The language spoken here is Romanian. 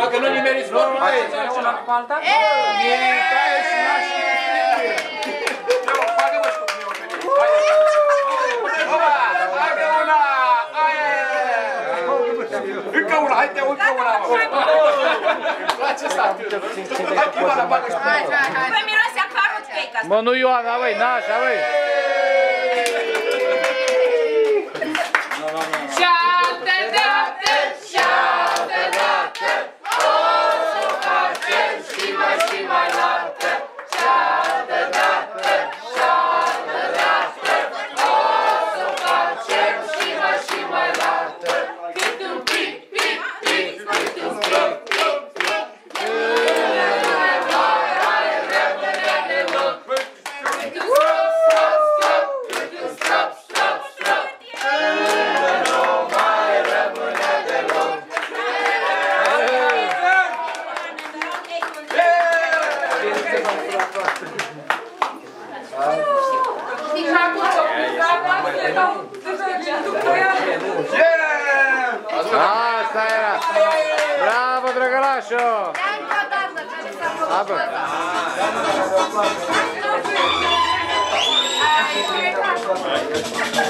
Dacă nu nimeriți vorba, faceți una cu alta? Militae și nași Bagă-mă și cu mine o Opa, bagă una! Aia e! Încă una, hai te încă una! La ce s-a Hai, Ivana, bagă și cu mine! Păi miroase a carot cake asta. Mă, nu Ioana, băi, nașa, băi. Asta era! Tá. É. Bravo, drăgălașo! Dai încă o dată, care s-a făcut Hai, nu,